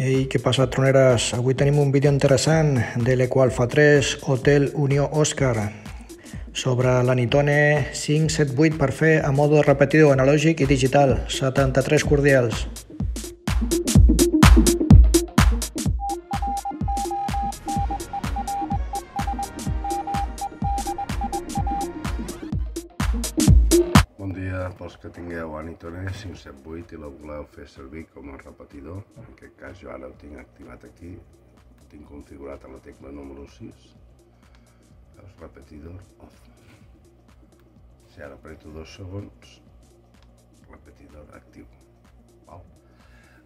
Ei, què passa, troneres? Avui tenim un vídeo interessant de l'Equalfa 3 Hotel Unió Òscar sobre l'Anitone 578 per fer a mode repetidor analògic i digital, 73 cordials. Pels que tingueu Anitone 578 i la voleu fer servir com a repetidor. En aquest cas jo ara ho tinc activat aquí, ho tinc configurat a la tecla número 6. Veus, repetidor off. Si ara apreto dos segons, repetidor actiu. Val?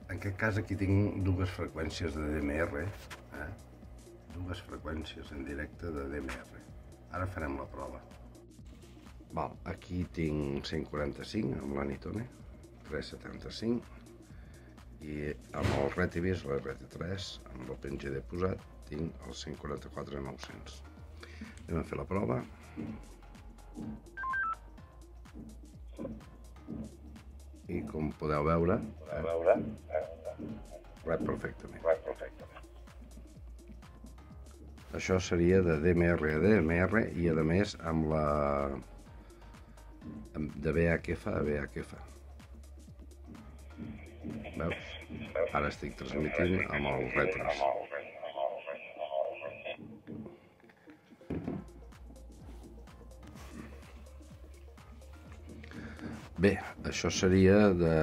En aquest cas aquí tinc dues freqüències de DMR, eh? dues freqüències en directe de DMR. Ara farem la prova. Val, aquí tinc 145 amb l'Anitone, 375 i amb el Retivis, la RT3, amb l'OpenGD posat, tinc el 144 900. Anem a fer la prova. I com podeu veure, eh, veure, rep perfectament. va perfectament. Això seria de DMR a DMR i a més amb la de VHF a VHF. Veus? Ara estic transmitint amb el retros. Bé, això seria de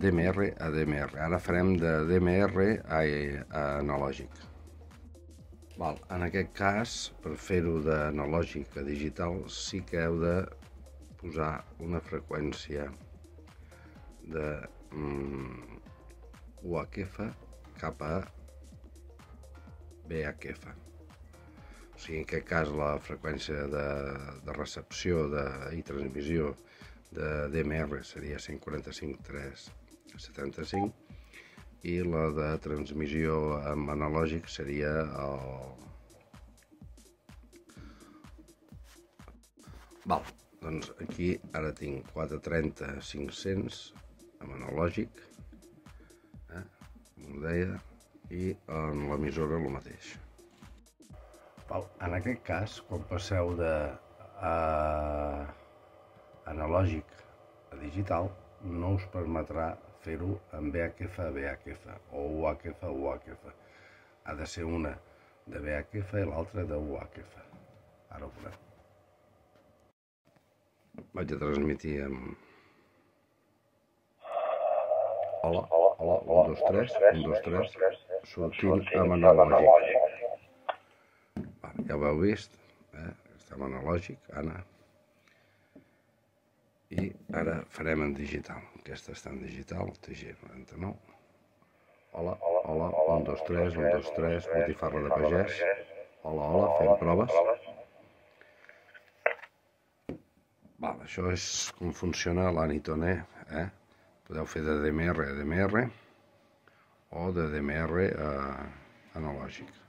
DMR a DMR. Ara farem de DMR a, a analògic. Val, en aquest cas, per fer-ho d'analògic a digital, sí que heu de posar una freqüència de mm, UHF cap a VHF. O sigui, en aquest cas, la freqüència de, de recepció de, i transmissió de DMR seria 145.375 i la de transmissió amb analògic seria el... Val, doncs aquí ara tinc 430 500 amb analògic, eh? com us deia, i en l'emissora el mateix. Val, en aquest cas, quan passeu de uh, analògic a digital, no us permetrà fer-ho amb VHF a VHF o UHF a UHF. Ha de ser una de VHF i l'altra de UHF. Ara ho veurem. Vaig a transmitir amb... Hola, hola, un, dos, tres, un, dos, tres, sortint amb analògic. Ja ho heu vist, eh? estem analògic, Anna. I ara farem en digital. Aquesta està en digital, TG99. Hola, hola, un, dos, tres, un, dos, tres, botifarra de pagès. Hola, hola, fem proves. Val, això és com funciona l'Anitone, eh? Podeu fer de DMR a DMR o de DMR a analògic.